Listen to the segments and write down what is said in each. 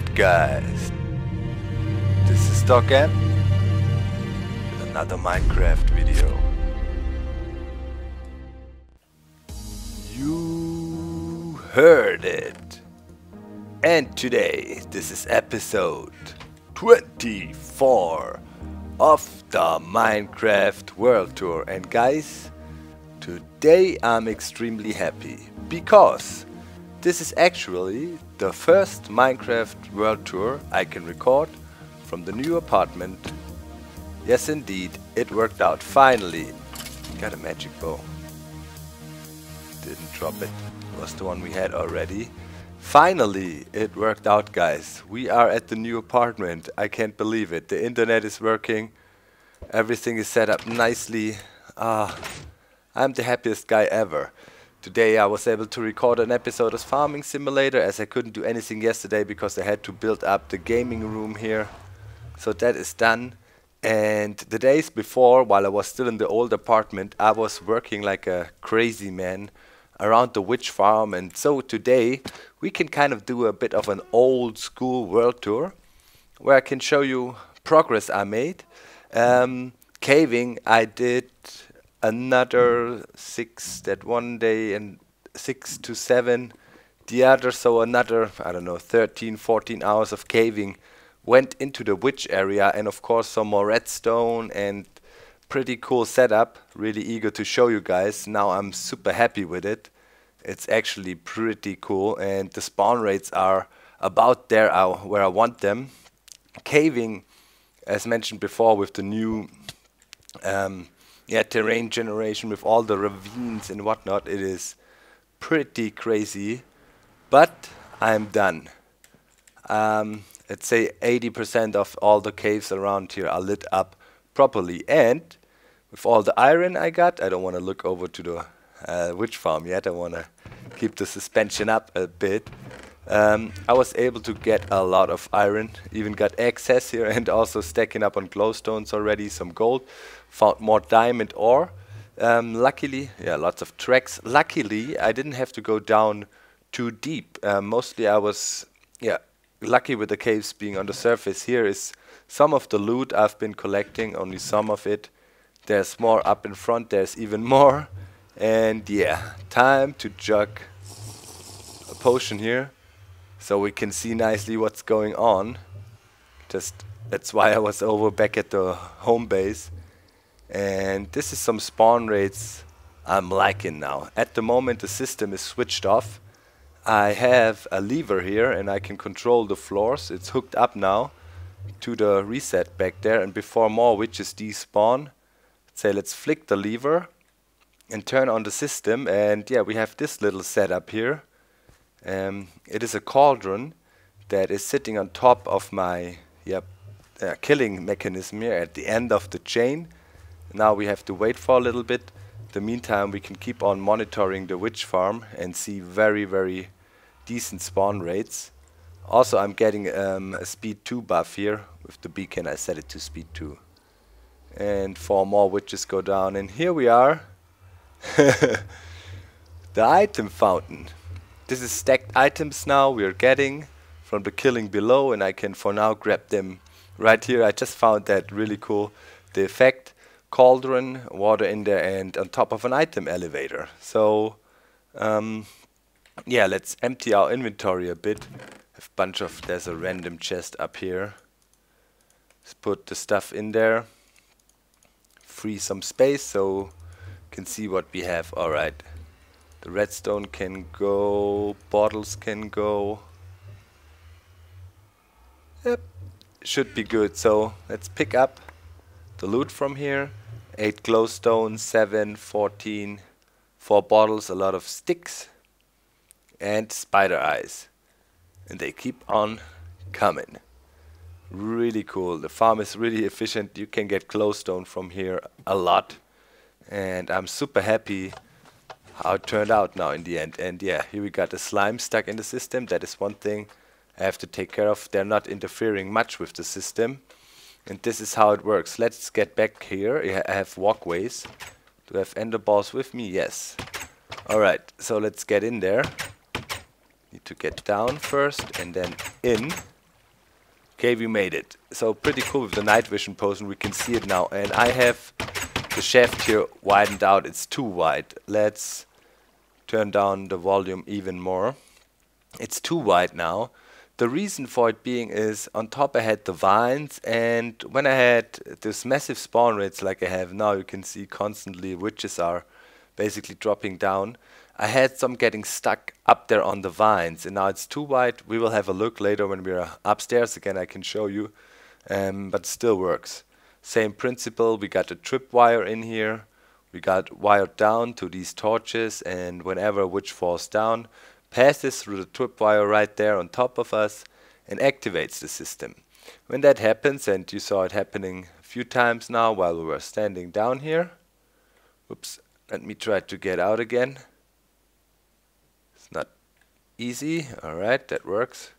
Guys, this is Doc M with another Minecraft video. You heard it. And today, this is episode 24 of the Minecraft World Tour. And guys, today I'm extremely happy because this is actually the first Minecraft World Tour I can record from the new apartment. Yes indeed, it worked out finally. Got a magic bow. Didn't drop it. it. Was the one we had already. Finally, it worked out guys. We are at the new apartment. I can't believe it. The internet is working. Everything is set up nicely. Ah, I'm the happiest guy ever. Today I was able to record an episode of Farming Simulator as I couldn't do anything yesterday because I had to build up the gaming room here. So that is done. And the days before, while I was still in the old apartment, I was working like a crazy man around the witch farm. And so today we can kind of do a bit of an old school world tour where I can show you progress I made. Um, caving, I did another six that one day and six to seven. The other so another i don't know 13 14 hours of caving went into the witch area and of course some more redstone and pretty cool setup. Really eager to show you guys. Now i'm super happy with it. It's actually pretty cool and the spawn rates are about there uh, where i want them. Caving as mentioned before with the new um, yeah, terrain generation with all the ravines and whatnot. It is pretty crazy, but I'm done. Um, let's say 80% of all the caves around here are lit up properly. And with all the iron I got, I don't want to look over to the uh, witch farm yet. I want to keep the suspension up a bit. Um, I was able to get a lot of iron, even got excess here and also stacking up on glowstones already, some gold found more diamond ore. Um, luckily, yeah, lots of tracks. Luckily, I didn't have to go down too deep. Uh, mostly I was, yeah, lucky with the caves being on the surface. Here is some of the loot I've been collecting, only some of it. There's more up in front, there's even more. And yeah, time to jug a potion here so we can see nicely what's going on. Just that's why I was over back at the home base. And this is some spawn rates I'm liking now. At the moment the system is switched off. I have a lever here and I can control the floors. It's hooked up now to the reset back there and before more witches despawn, say let's flick the lever and turn on the system and yeah we have this little setup here. Um, it is a cauldron that is sitting on top of my yep, uh, killing mechanism here at the end of the chain now we have to wait for a little bit. the meantime, we can keep on monitoring the witch farm and see very, very decent spawn rates. Also, I'm getting um, a speed 2 buff here. With the beacon, I set it to speed 2. And four more witches go down. And here we are. the item fountain. This is stacked items now we are getting from the killing below. And I can for now grab them right here. I just found that really cool. The effect cauldron, water in there, and on top of an item elevator. So, um, yeah, let's empty our inventory a bit. A bunch of, there's a random chest up here. Let's put the stuff in there. Free some space so can see what we have. Alright. The redstone can go, bottles can go. Yep, should be good. So let's pick up the loot from here. 8 glowstone, 7, 14, 4 bottles, a lot of sticks, and spider eyes. And they keep on coming. Really cool. The farm is really efficient. You can get glowstone from here a lot. And I'm super happy how it turned out now in the end. And yeah, here we got the slime stuck in the system. That is one thing I have to take care of. They're not interfering much with the system. And this is how it works. Let's get back here. I have walkways. Do I have ender balls with me? Yes. Alright, so let's get in there. Need to get down first and then in. Okay, we made it. So pretty cool with the night vision potion, we can see it now. And I have the shaft here widened out, it's too wide. Let's turn down the volume even more. It's too wide now. The reason for it being is on top I had the vines and when I had this massive spawn rates like I have now, you can see constantly witches are basically dropping down. I had some getting stuck up there on the vines and now it's too wide. We will have a look later when we're upstairs again I can show you um, but still works. Same principle, we got a tripwire in here. We got wired down to these torches and whenever a witch falls down passes through the tripwire right there on top of us and activates the system. When that happens, and you saw it happening a few times now while we were standing down here, whoops, let me try to get out again. It's not easy. Alright, that works.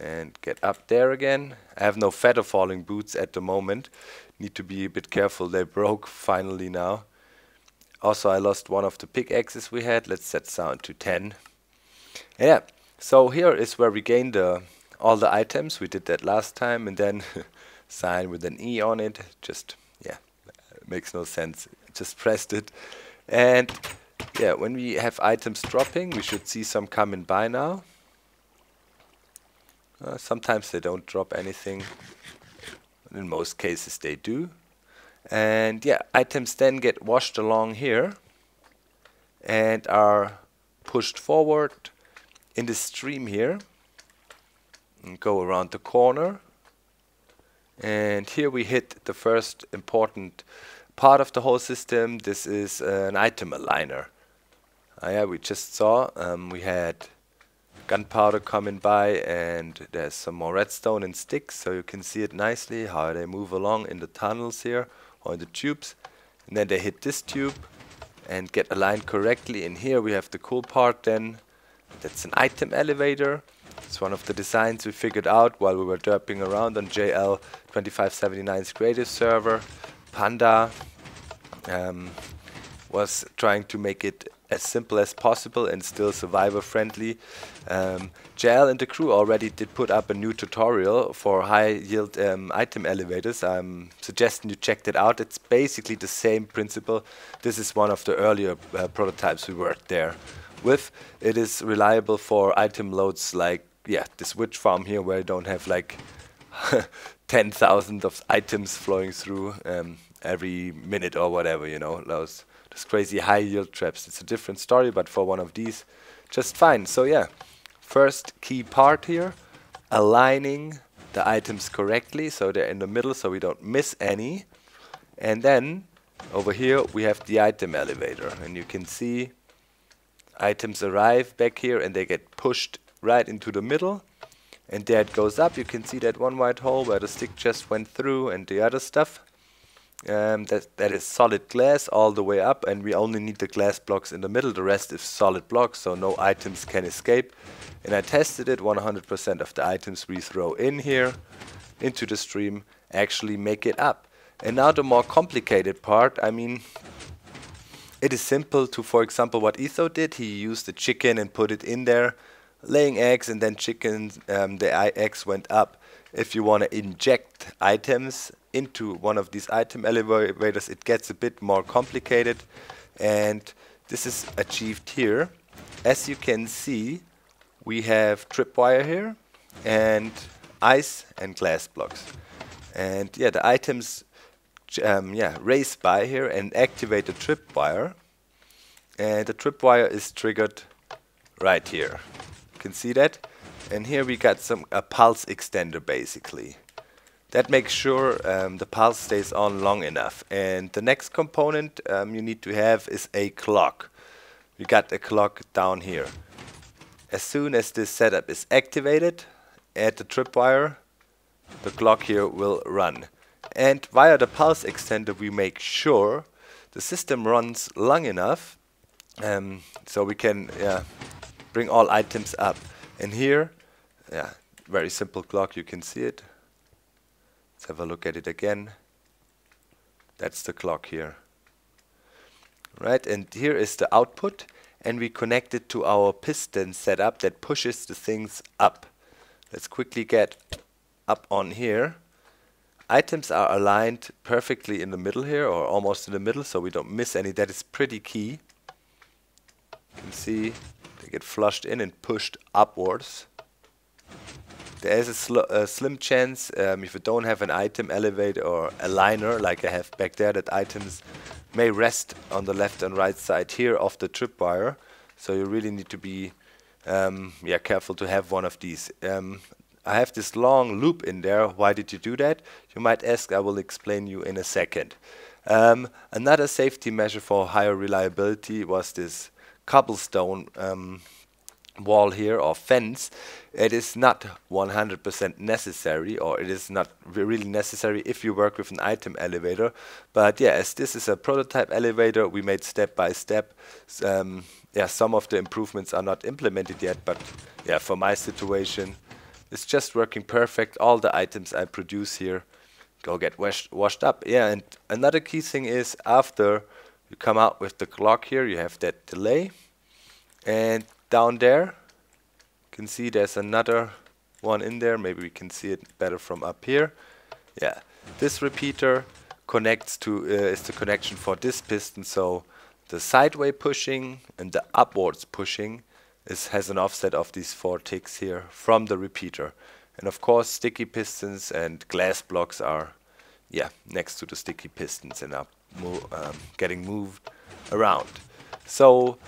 And get up there again. I have no feather falling boots at the moment. Need to be a bit careful. They broke finally now. Also, I lost one of the pickaxes we had. Let's set sound to 10. Yeah, so here is where we gain the all the items. We did that last time and then sign with an E on it. Just, yeah, makes no sense. Just pressed it. And yeah, when we have items dropping, we should see some coming by now. Uh, sometimes they don't drop anything. In most cases they do. And yeah, items then get washed along here and are pushed forward in the stream here and go around the corner and here we hit the first important part of the whole system. This is uh, an item aligner. Uh, yeah, we just saw um, we had gunpowder coming by and there's some more redstone and sticks so you can see it nicely how they move along in the tunnels here or the tubes. And then they hit this tube and get aligned correctly. And here we have the cool part then. That's an item elevator. It's one of the designs we figured out while we were derping around on JL 2579's creative server. Panda. Um, was trying to make it as simple as possible and still survivor friendly. Um, JL and the crew already did put up a new tutorial for high yield um, item elevators. I'm suggesting you check that out. It's basically the same principle. This is one of the earlier uh, prototypes we worked there with. It is reliable for item loads like yeah, this witch farm here where you don't have like 10,000 of items flowing through um, every minute or whatever, you know, those, those crazy high yield traps. It's a different story, but for one of these, just fine. So yeah, first key part here, aligning the items correctly so they're in the middle so we don't miss any. And then over here we have the item elevator and you can see items arrive back here and they get pushed right into the middle and there it goes up you can see that one white hole where the stick just went through and the other stuff um, that, that is solid glass all the way up and we only need the glass blocks in the middle. The rest is solid blocks so no items can escape. And I tested it 100% of the items we throw in here into the stream actually make it up. And now the more complicated part I mean it is simple to for example what Etho did. He used the chicken and put it in there laying eggs and then chickens, um, the eggs went up. If you want to inject items into one of these item elevators, it gets a bit more complicated. And this is achieved here. As you can see, we have tripwire here and ice and glass blocks. And yeah, the items um, yeah, race by here and activate the tripwire. And the tripwire is triggered right here You can see that. And here we got some a pulse extender basically. That makes sure um, the pulse stays on long enough. And the next component um, you need to have is a clock. We got a clock down here. As soon as this setup is activated, add the tripwire, the clock here will run. And via the pulse extender we make sure the system runs long enough um, so we can yeah, bring all items up. And here, yeah, very simple clock, you can see it. Let's have a look at it again. That's the clock here. Right, and here is the output, and we connect it to our piston setup that pushes the things up. Let's quickly get up on here, items are aligned perfectly in the middle here, or almost in the middle, so we don't miss any. That is pretty key. You can see they get flushed in and pushed upwards. There is a, sl a slim chance, um, if you don't have an item elevator or aligner like I have back there, that items may rest on the left and right side here of the tripwire. So you really need to be um, yeah, careful to have one of these. Um, I have this long loop in there. Why did you do that? You might ask. I will explain you in a second. Um, another safety measure for higher reliability was this cobblestone um, wall here or fence, it is not 100% necessary or it is not really necessary if you work with an item elevator. But yeah, as this is a prototype elevator, we made step by step. Um, yeah, some of the improvements are not implemented yet, but yeah, for my situation, it's just working perfect. All the items I produce here go get washed, washed up. Yeah, and another key thing is after you come out with the clock here, you have that delay. And down there. You can see there's another one in there. Maybe we can see it better from up here. Yeah this repeater connects to uh, is the connection for this piston. So the sideway pushing and the upwards pushing is has an offset of these four ticks here from the repeater. And of course sticky pistons and glass blocks are yeah next to the sticky pistons and are mo um, getting moved around. So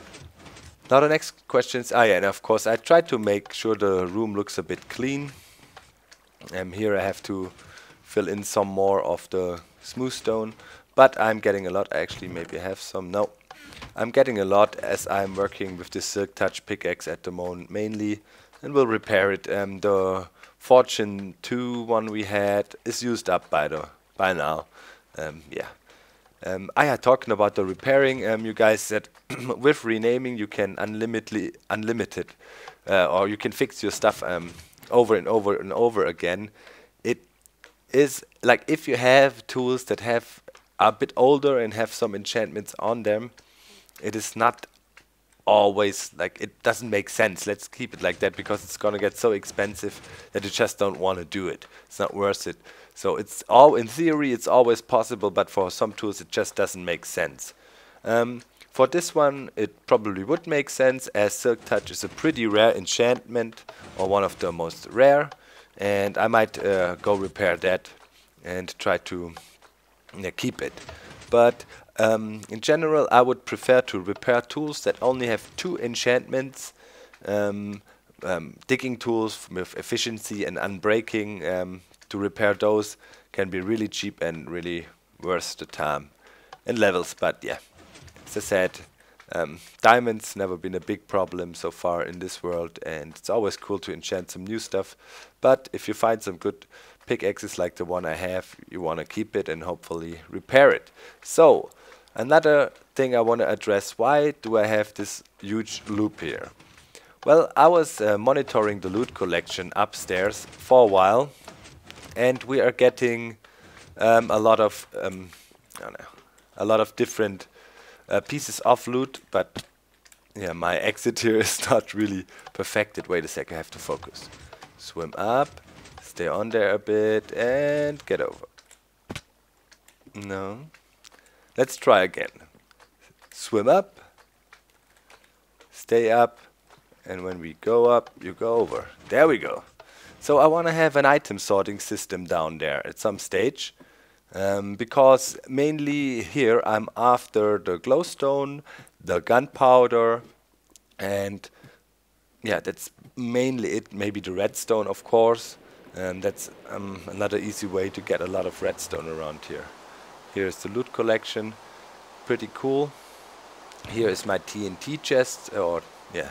now the next question is, ah yeah, and of course I try to make sure the room looks a bit clean. Um, here I have to fill in some more of the smooth stone, but I'm getting a lot, actually maybe I have some, no. I'm getting a lot as I'm working with the Silk Touch pickaxe at the moment mainly, and we'll repair it. Um, the Fortune 2 one we had is used up by the by now. Um, yeah. Um, I had talking about the repairing. Um, you guys said with renaming you can unlimitedly unlimited, uh, or you can fix your stuff um, over and over and over again. It is like if you have tools that have a bit older and have some enchantments on them, it is not always like it doesn't make sense. Let's keep it like that because it's gonna get so expensive that you just don't want to do it. It's not worth it. So it's all in theory it's always possible, but for some tools it just doesn't make sense. Um, for this one it probably would make sense as Silk Touch is a pretty rare enchantment or one of the most rare and I might uh, go repair that and try to yeah, keep it. But um, in general I would prefer to repair tools that only have two enchantments um, um, digging tools with efficiency and unbreaking um, to repair those can be really cheap and really worth the time and levels. But yeah, as I said, um, diamonds never been a big problem so far in this world and it's always cool to enchant some new stuff. But if you find some good pickaxes like the one I have, you want to keep it and hopefully repair it. So, another thing I want to address, why do I have this huge loop here? Well, I was uh, monitoring the loot collection upstairs for a while and we are getting um, a lot of um, know, a lot of different uh, pieces of loot, but yeah, my exit here is not really perfected. Wait a sec, I have to focus. Swim up, stay on there a bit, and get over. No. Let's try again. Swim up, stay up, and when we go up, you go over. There we go. So I want to have an item sorting system down there at some stage. Um, because mainly here I'm after the glowstone, the gunpowder, and yeah, that's mainly it. Maybe the redstone, of course, and that's um, another easy way to get a lot of redstone around here. Here's the loot collection, pretty cool. Here is my TNT chest, or yeah,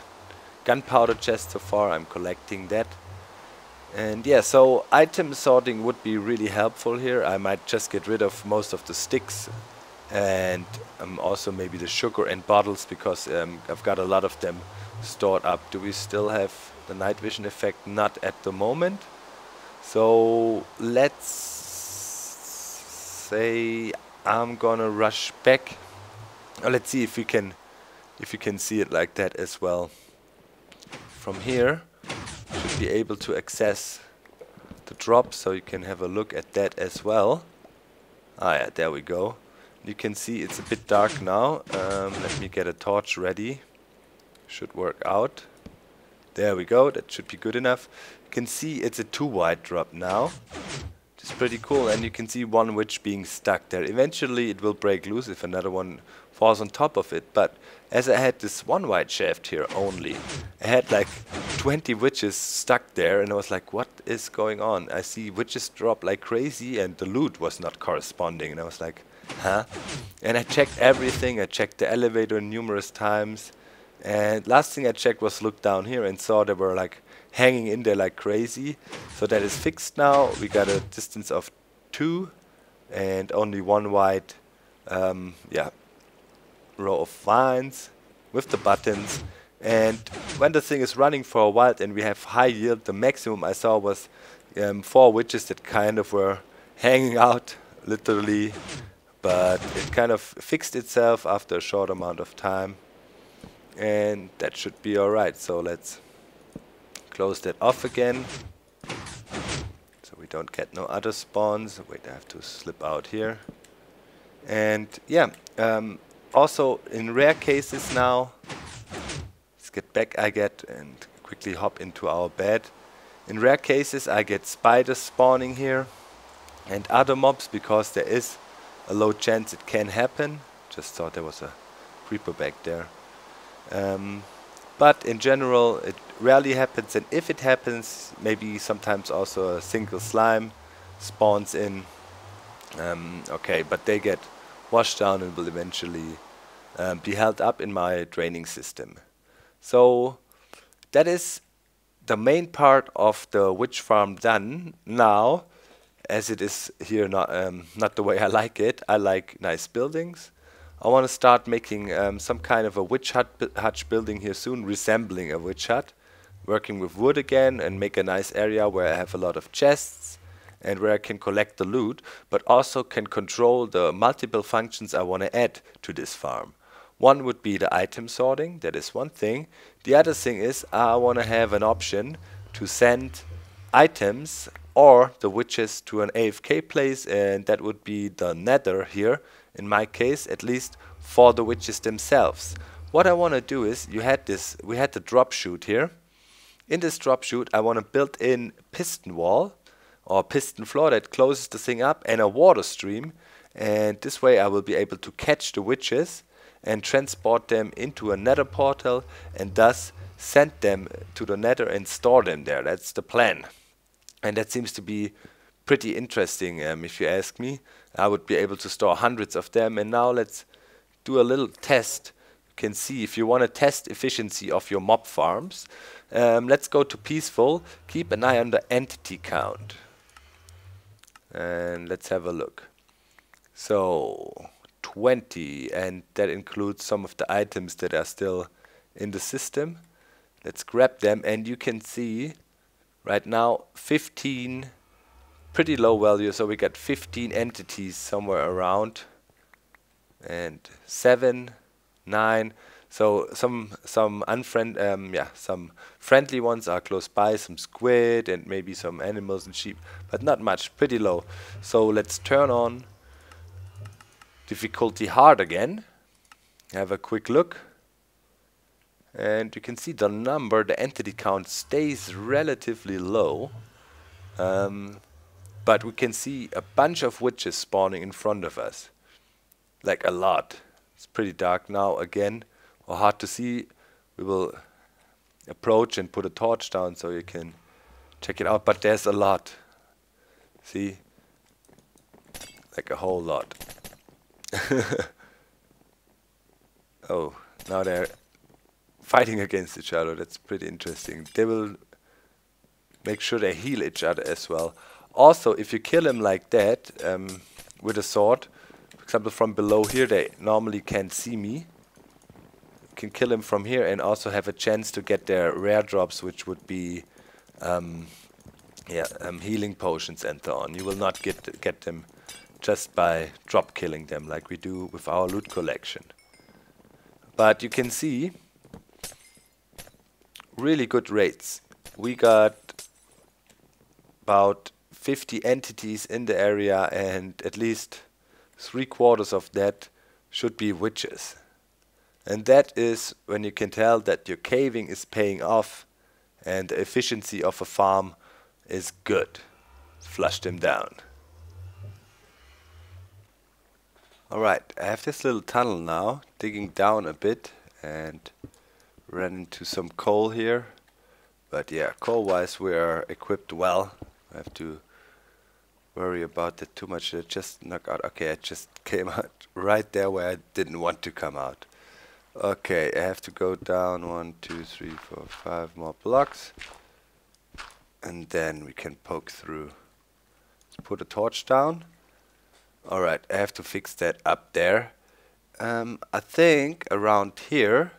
gunpowder chest so far. I'm collecting that. And yeah, so item sorting would be really helpful here. I might just get rid of most of the sticks and um, also maybe the sugar and bottles because um, I've got a lot of them stored up. Do we still have the night vision effect? Not at the moment. So let's say I'm gonna rush back. Oh, let's see if we can if you can see it like that as well. From here be able to access the drop so you can have a look at that as well. Ah yeah, there we go. You can see it's a bit dark now. Um, let me get a torch ready. Should work out. There we go, that should be good enough. You can see it's a two wide drop now. It's pretty cool and you can see one witch being stuck there. Eventually it will break loose if another one falls on top of it. But as I had this one wide shaft here only, I had like 20 witches stuck there and I was like, what is going on? I see witches drop like crazy and the loot was not corresponding. And I was like, huh? And I checked everything. I checked the elevator numerous times. And last thing I checked was look down here and saw there were like hanging in there like crazy. So that is fixed now. We got a distance of two and only one wide um, yeah, row of vines with the buttons. And when the thing is running for a while and we have high yield, the maximum I saw was um, four witches that kind of were hanging out literally, but it kind of fixed itself after a short amount of time. And that should be alright. So let's close that off again. So we don't get no other spawns. Wait, I have to slip out here. And yeah, um, also in rare cases now, let's get back I get and quickly hop into our bed. In rare cases I get spiders spawning here and other mobs because there is a low chance it can happen. Just thought there was a creeper back there. Um, but in general it rarely happens and if it happens maybe sometimes also a single slime spawns in. Um, okay, but they get washed down and will eventually um, be held up in my draining system. So that is the main part of the witch farm done. Now, as it is here not, um, not the way I like it, I like nice buildings. I want to start making um, some kind of a witch hut, bu hutch building here soon, resembling a witch hut. Working with wood again and make a nice area where I have a lot of chests and where I can collect the loot, but also can control the multiple functions I want to add to this farm. One would be the item sorting, that is one thing. The other thing is I want to have an option to send items or the witches to an AFK place and that would be the nether here, in my case at least for the witches themselves. What I want to do is, you had this, we had the drop chute here. In this drop chute I want to build in piston wall or piston floor that closes the thing up and a water stream and this way I will be able to catch the witches and transport them into a nether portal and thus send them to the nether and store them there. That's the plan. And that seems to be pretty interesting um, if you ask me. I would be able to store hundreds of them and now let's do a little test. You can see if you want to test efficiency of your mob farms. Um, let's go to peaceful. Keep an eye on the entity count. And let's have a look. So 20 and that includes some of the items that are still in the system. Let's grab them and you can see right now 15 pretty low value so we got 15 entities somewhere around and 7 9 so some some unfriend um, yeah some friendly ones are close by some squid and maybe some animals and sheep but not much pretty low so let's turn on difficulty hard again. Have a quick look. And you can see the number, the entity count stays relatively low. Um, but we can see a bunch of witches spawning in front of us. Like a lot. It's pretty dark now again, or hard to see. We will approach and put a torch down so you can check it out. But there's a lot. See? Like a whole lot. oh, now they're fighting against each other. That's pretty interesting. They will make sure they heal each other as well. Also, if you kill them like that um, with a sword, for example from below here, they normally can't see me. Can kill them from here and also have a chance to get their rare drops, which would be um, yeah, um, healing potions and so on. You will not get get them just by drop killing them like we do with our loot collection. But you can see really good rates. We got about 50 entities in the area and at least three quarters of that should be witches. And that is when you can tell that your caving is paying off and the efficiency of a farm is good. Flush them down. Alright, I have this little tunnel now, digging down a bit and ran into some coal here. But yeah, coal-wise we are equipped well. I have to worry about that too much. It just knock out. Okay, I just came out right there where I didn't want to come out. Okay, I have to go down one, two, three, four, five more blocks. And then we can poke through. Let's put a torch down. Alright, I have to fix that up there. Um, I think around here,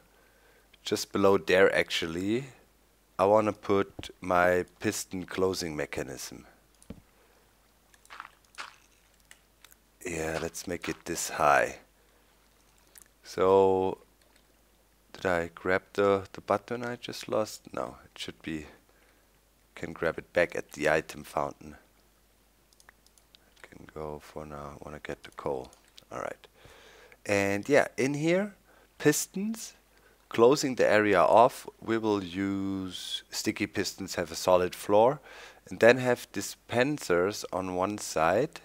just below there actually, I want to put my piston closing mechanism. Yeah, let's make it this high. So, did I grab the, the button I just lost? No, it should be, can grab it back at the item fountain. Go for now, I want to get the coal. Alright. And yeah, in here, pistons, closing the area off, we will use sticky pistons, have a solid floor, and then have dispensers on one side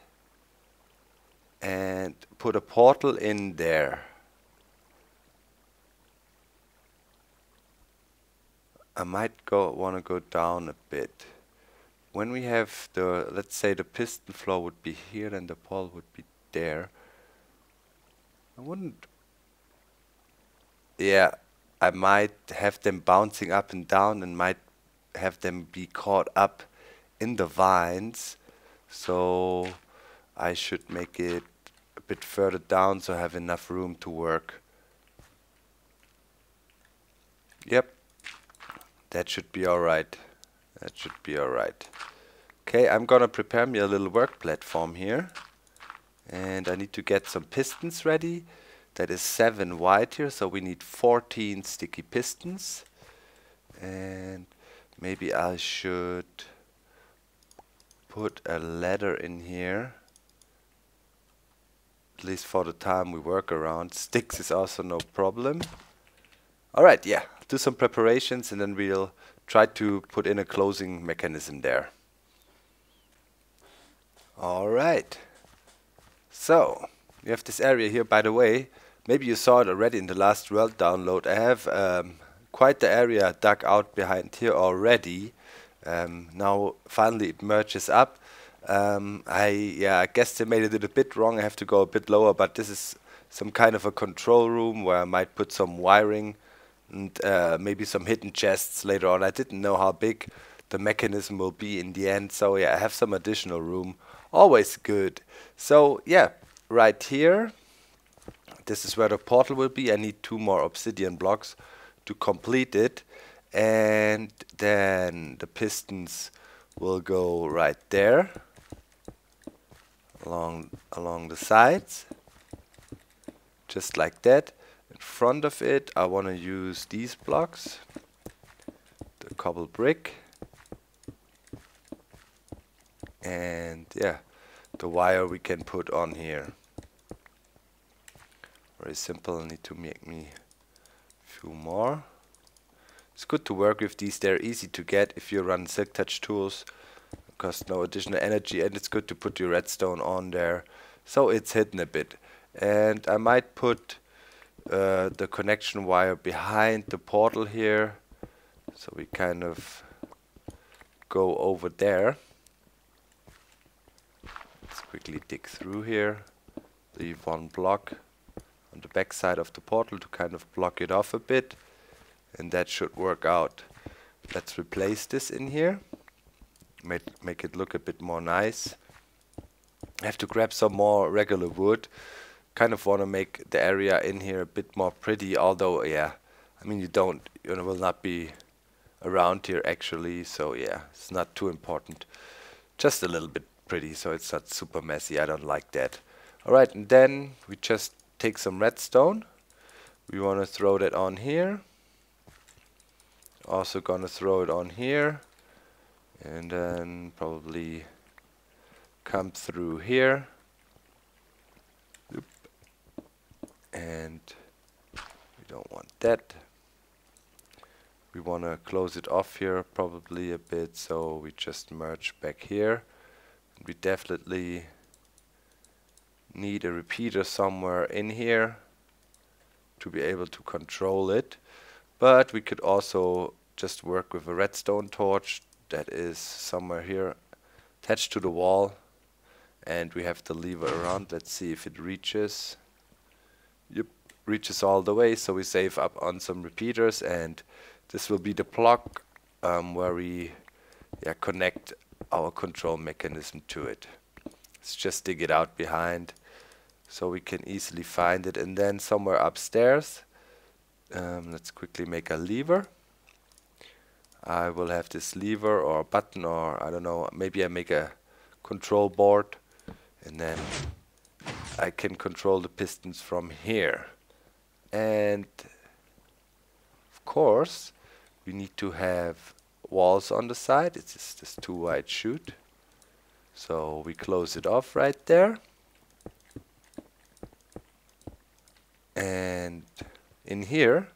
and put a portal in there. I might go want to go down a bit. When we have the, let's say the piston flow would be here and the portal would be there. I wouldn't, yeah, I might have them bouncing up and down and might have them be caught up in the vines. So I should make it a bit further down so I have enough room to work. Yep, that should be alright. That should be alright. Okay, I'm gonna prepare me a little work platform here. And I need to get some pistons ready. That is 7 wide here, so we need 14 sticky pistons. And maybe I should put a ladder in here at least for the time we work around. Sticks is also no problem. Alright, yeah, do some preparations and then we'll try to put in a closing mechanism there. Alright, so we have this area here, by the way, maybe you saw it already in the last world download. I have um, quite the area dug out behind here already. Um, now finally it merges up um, I yeah, I guesstimated it a bit wrong. I have to go a bit lower, but this is some kind of a control room where I might put some wiring and uh, maybe some hidden chests later on. I didn't know how big the mechanism will be in the end, so yeah, I have some additional room. Always good. So yeah, right here, this is where the portal will be. I need two more obsidian blocks to complete it, and then the pistons will go right there along along the sides just like that front of it I want to use these blocks. The cobble brick. And yeah the wire we can put on here. Very simple I need to make me a few more. It's good to work with these they're easy to get if you run silk touch tools. Cost no additional energy and it's good to put your redstone on there so it's hidden a bit. And I might put uh, the connection wire behind the portal here. So we kind of go over there. Let's quickly dig through here. Leave one block on the back side of the portal to kind of block it off a bit. And that should work out. Let's replace this in here. Make, make it look a bit more nice. I have to grab some more regular wood. Kind of want to make the area in here a bit more pretty, although, yeah, I mean, you don't, you know, will not be around here actually, so yeah, it's not too important. Just a little bit pretty, so it's not super messy. I don't like that. Alright, and then we just take some redstone. We want to throw that on here. Also gonna throw it on here and then probably come through here and we don't want that. We want to close it off here probably a bit so we just merge back here. We definitely need a repeater somewhere in here to be able to control it. But we could also just work with a redstone torch that is somewhere here attached to the wall. And we have the lever around. Let's see if it reaches reaches all the way. So we save up on some repeaters and this will be the plug um, where we yeah, connect our control mechanism to it. Let's just dig it out behind so we can easily find it. And then somewhere upstairs um, let's quickly make a lever. I will have this lever or button or I don't know maybe I make a control board and then I can control the pistons from here. And of course we need to have walls on the side. It's just this two wide chute so we close it off right there. And in here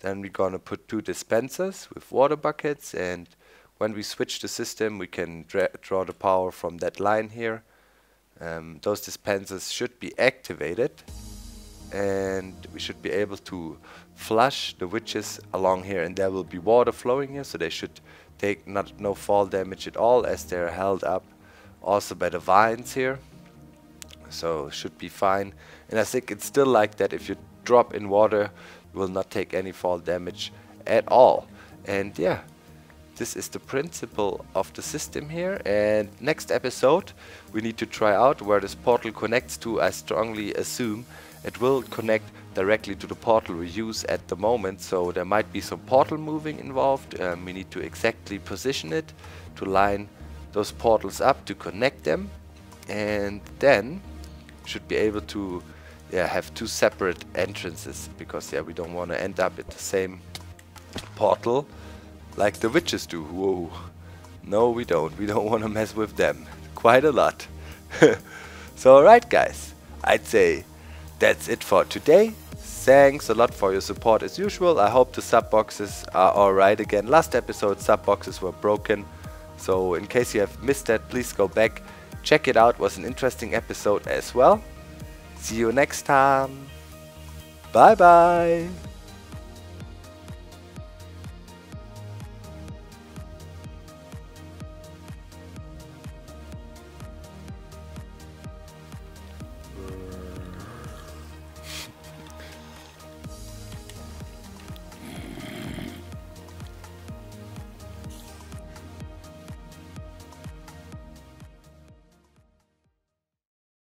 then we're gonna put two dispensers with water buckets. And when we switch the system we can draw the power from that line here um, those dispensers should be activated and we should be able to flush the witches along here and there will be water flowing here so they should take not no fall damage at all as they're held up also by the vines here. So should be fine. And I think it's still like that if you drop in water you will not take any fall damage at all. And yeah this is the principle of the system here and next episode we need to try out where this portal connects to. I strongly assume it will connect directly to the portal we use at the moment so there might be some portal moving involved. Um, we need to exactly position it to line those portals up to connect them and then should be able to yeah, have two separate entrances because yeah we don't want to end up at the same portal like the witches do. Whoa. No, we don't. We don't want to mess with them. Quite a lot. so alright guys, I'd say that's it for today. Thanks a lot for your support as usual. I hope the sub boxes are alright again. Last episode sub boxes were broken. So in case you have missed that, please go back. Check it out. was an interesting episode as well. See you next time. Bye bye.